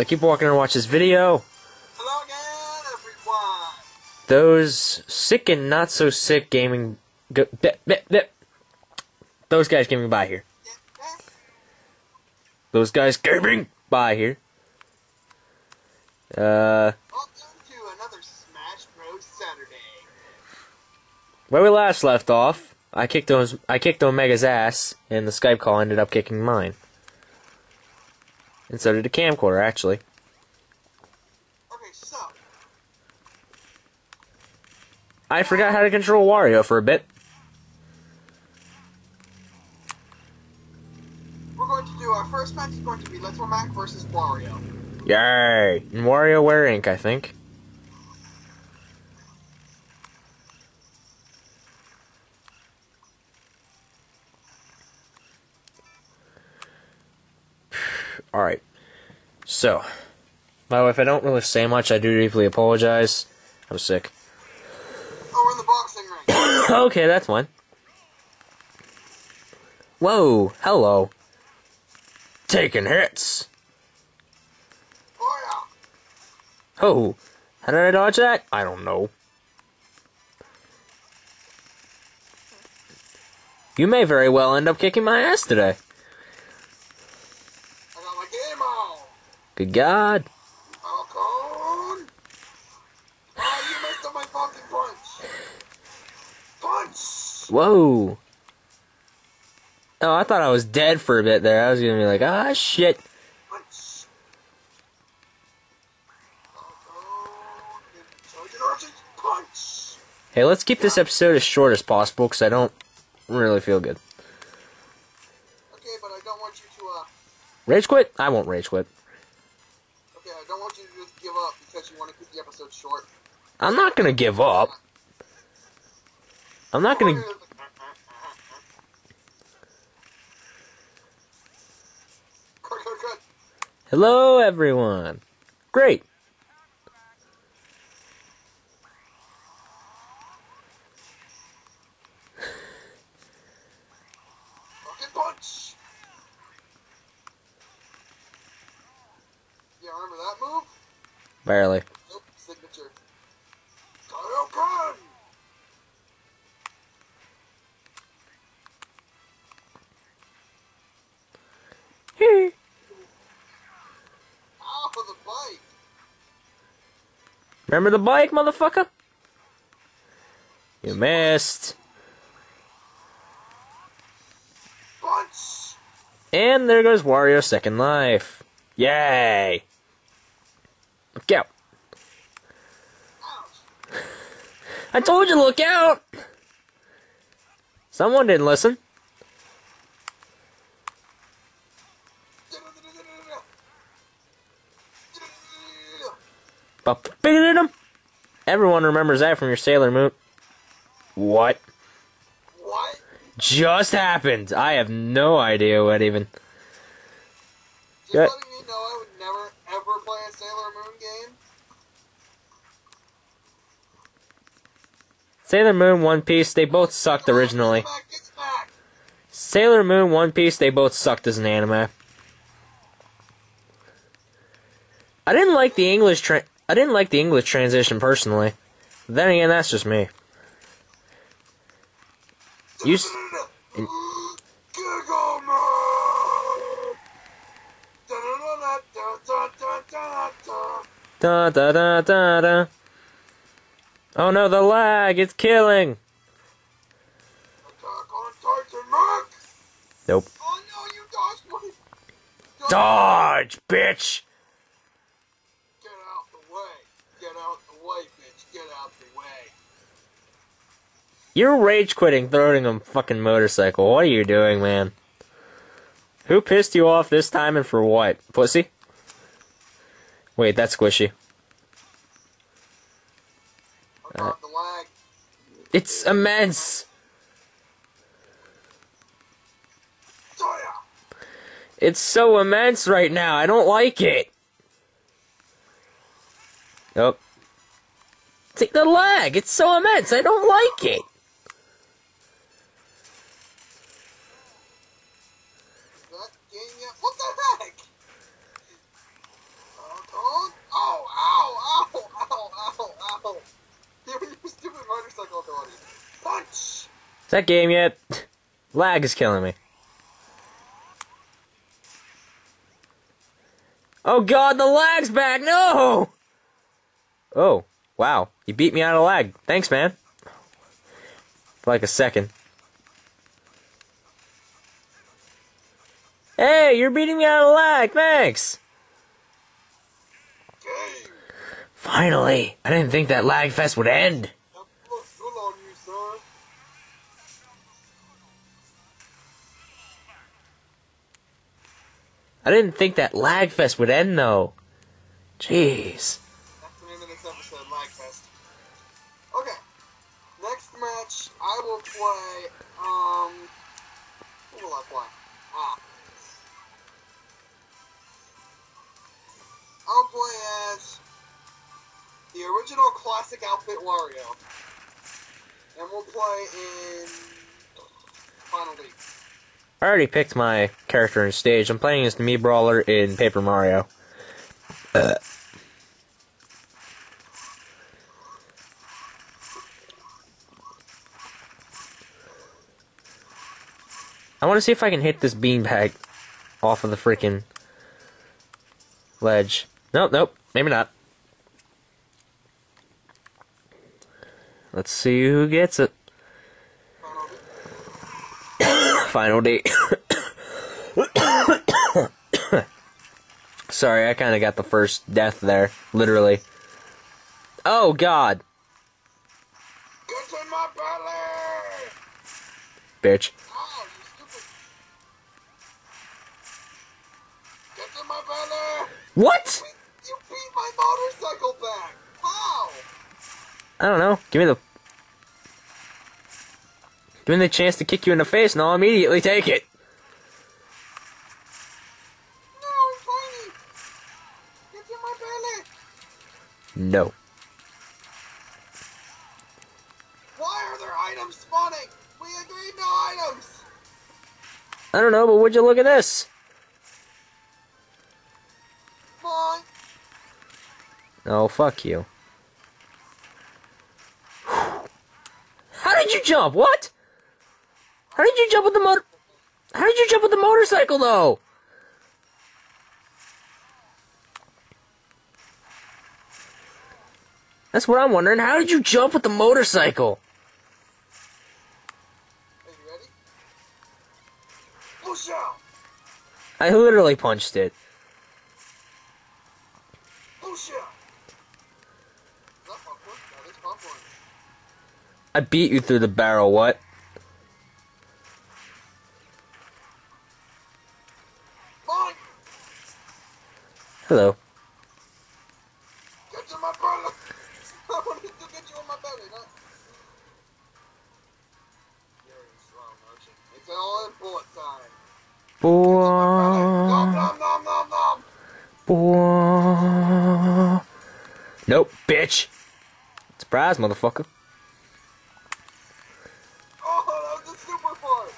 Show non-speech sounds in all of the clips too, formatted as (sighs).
Uh, keep walking and watch this video. Hello again, everyone. Those sick and not so sick gaming. Go, bleh, bleh, bleh. Those guys gaming by here. Those guys gaming by here. Uh, Welcome to another Smash Bros. Saturday. where we last left off, I kicked those. I kicked Omega's ass, and the Skype call ended up kicking mine. And so did a camcorder, actually. Okay, so I forgot how to control Wario for a bit. we're going to do our first match is going to be Little Mac versus Wario. Yay! And WarioWare Inc., I think. Alright. So. By the way, if I don't really say much, I do deeply apologize. I'm sick. Oh, we're in the boxing ring. (coughs) okay, that's one. Whoa, hello. Taking hits. oh yeah. Oh, how did I dodge that? I don't know. You may very well end up kicking my ass today. I got my game on. Good God. Falcon. Oh, you messed up my fucking punch. Punch. Whoa. Oh, I thought I was dead for a bit there. I was gonna be like, ah, shit. Punch. Falcon. Charge it, Archie. Punch. Hey, let's keep this episode as short as possible because I don't really feel good. Okay, but I don't want you to uh. Rage quit? I won't rage quit. I'm not gonna give up. I'm not gonna. Hello, everyone. Great. Fucking punch. Yeah, remember that move? Barely. Remember the bike, motherfucker? You missed. And there goes Wario's second life. Yay! Look out. (laughs) I told you, look out! Someone didn't listen. Him. Everyone remembers that from your Sailor Moon. What What? just happened? I have no idea what even. Just Good. letting you know I would never ever play a Sailor Moon game. Sailor Moon, One Piece, they both sucked originally. Get back, get back! Sailor Moon, One Piece, they both sucked as an anime. I didn't like the English tra- I didn't like the English transition personally. Then again, that's just me. You s- da da da da da. Oh no, the lag! It's killing. Attack on Titan Max! Nope. Oh no, you dodged my... Dodge, bitch. Get out the way. Get out the way, bitch. Get out the way. You're rage quitting, throwing a fucking motorcycle. What are you doing, man? Who pissed you off this time and for what? Pussy? Wait, that's squishy. I got the lag. It's immense. It's so immense right now. I don't like it. Nope. Take the lag. It's so immense. I don't like it. That game yet? What the heck? Is that game yet? Lag is killing me. Oh god, the lag's back! No! Oh, wow. You beat me out of lag. Thanks, man. For like a second. Hey, you're beating me out of lag. Thanks. Finally. I didn't think that lag fest would end. I didn't think that lag fest would end though. Jeez. That's the name of this episode, Lagfest. Okay. Next match, I will play, um... Who will I play? Ah. I'll play as the original classic outfit Wario. And we'll play in Final League. I already picked my character and stage. I'm playing as the Mii Brawler in Paper Mario. Uh. I want to see if I can hit this beanbag off of the freaking ledge. Nope, nope, maybe not. Let's see who gets it. Final date. (coughs) Sorry, I kind of got the first death there, literally. Oh God, Get in my belly! bitch! Oh, you stupid. Get in my belly! What? You beat my motorcycle back! How? I don't know. Give me the, give me the chance to kick you in the face, and I'll immediately take it. No, Tiny! Get in my belly! No. Why are there items spawning? We agreed no items! I don't know, but would you look at this? Fine. Oh, fuck you. (sighs) How did you jump? What? How did you jump with the motor? How did you jump with the motorcycle, though? That's what I'm wondering. How did you jump with the motorcycle? Are you ready? Push out! I literally punched it. Push out! Is that popcorn? That is popcorn. I beat you through the barrel, what? Nom nom! Boy. Nope, bitch. Surprise, motherfucker. Oh, that was super part!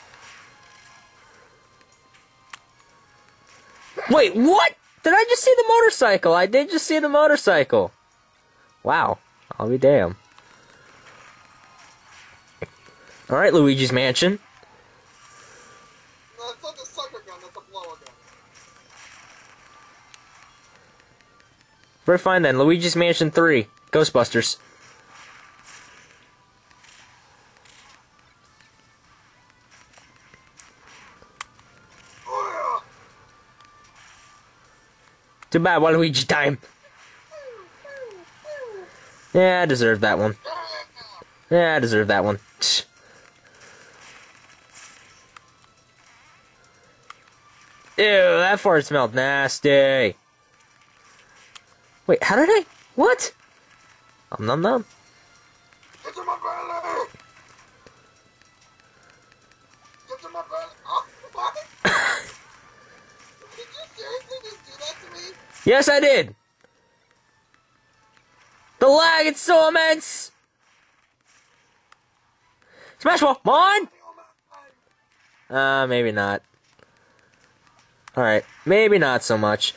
Wait, what? Did I just see the motorcycle? I did just see the motorcycle. Wow. I'll be damned. Alright, Luigi's Mansion. No, it's not the sucker gun, that's a blower gun. Very fine then. Luigi's Mansion 3. Ghostbusters. Too bad, Waluigi time. Yeah, I deserve that one. yeah. I deserve that one. Ew, that fart smelled nasty. Wait, how did I? What? Um, num num. Get to my belly! Yes, I did. The lag, it's so immense. Smash ball, mine? Uh, maybe not. Alright, maybe not so much.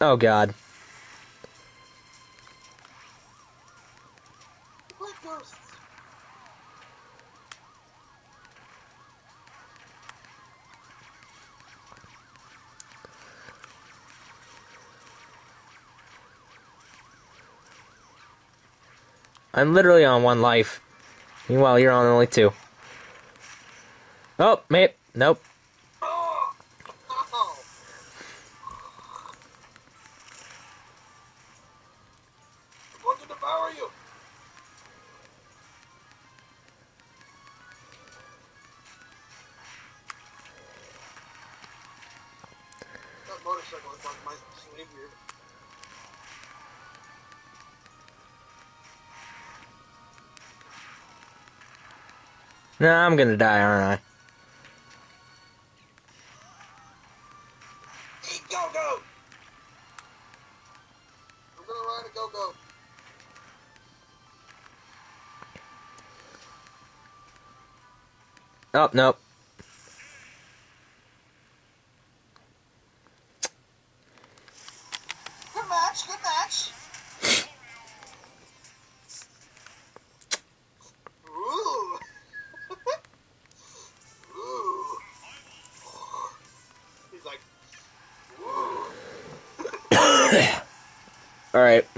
Oh god. I'm literally on one life. Meanwhile, you're on only two. Oh, mate. Nope. Motorcycle is like my savior. Nah, I'm gonna die, aren't Eat go-go! I'm gonna ride a go-go. I? Oh, nope.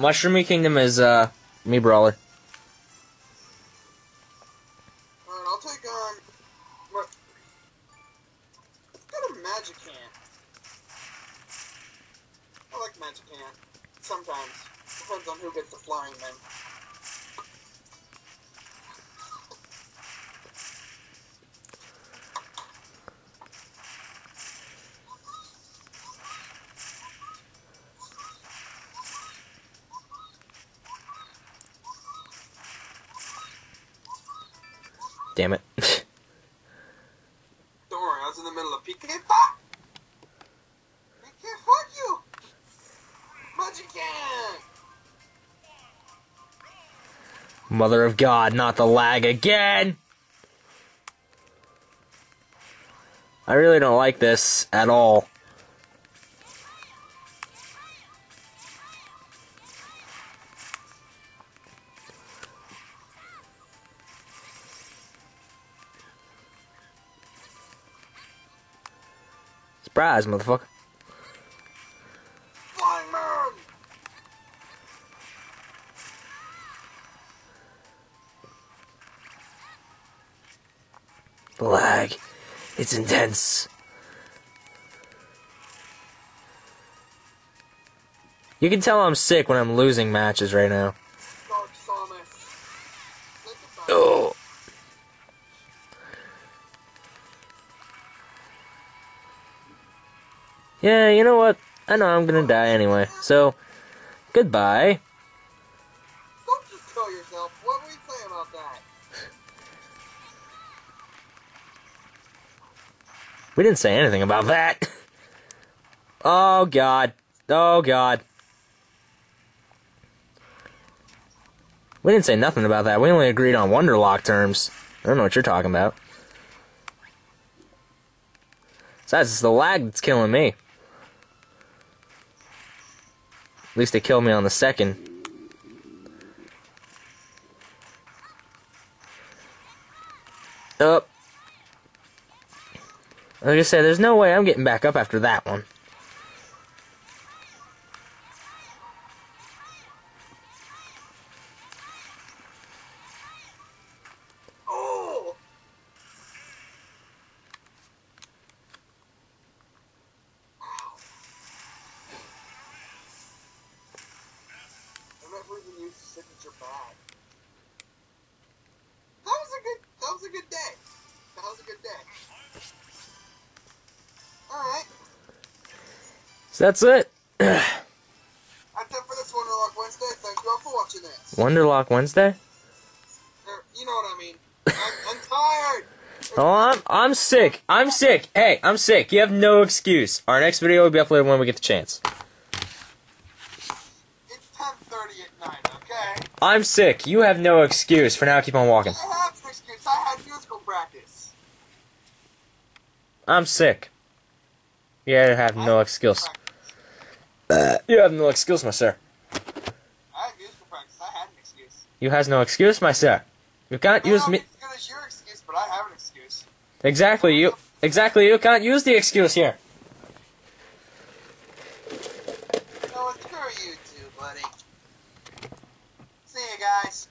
Mushroomy Kingdom is, uh, Mii Brawler. Damn it. (laughs) Don't worry, I was in the middle of PK Pop! PK, fuck you! Magican! Mother of God, not the lag again! I really don't like this at all. Surprise, motherfucker. Flying man! The lag. It's intense. You can tell I'm sick when I'm losing matches right now. Dark Samus. Think about it. Oh. Yeah, you know what? I know I'm gonna die anyway. So, goodbye. Don't just kill yourself. What were you saying about that? We didn't say anything about that. Oh god. Oh god. We didn't say nothing about that. We only agreed on Wonderlock terms. I don't know what you're talking about. Besides, it's the lag that's killing me. At least they killed me on the second. Up. Like I said, there's no way I'm getting back up after that one. Signature. That was a good. That was a good day. That was a good day. All right, So that's it. that's it for this Wonderlock Wednesday. Thank you all for watching this. Wonderlock Wednesday? Er, you know what I mean. I'm, I'm tired. (laughs) Oh, I'm I'm sick. I'm sick. Hey, I'm sick. You have no excuse. Our next video will be uploaded when we get the chance. It's 10:30 at night. Okay. I'm sick. You have no excuse. For now, keep on walking. I have an excuse. I had musical practice. I'm sick. Yeah, I have no excuse. Uh, you have no excuse, my sir. I had musical practice. I had an excuse. You has no excuse, my sir. You can't I use me. It's as good as your excuse, but I have an excuse. Exactly, you. Exactly, you can't use the excuse here. No, screw you too, buddy. See you guys.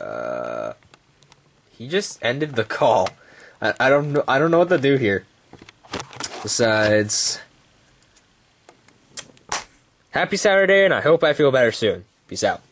Uh, he just ended the call. I, I don't know. I don't know what to do here. Besides, happy Saturday, and I hope I feel better soon. Peace out.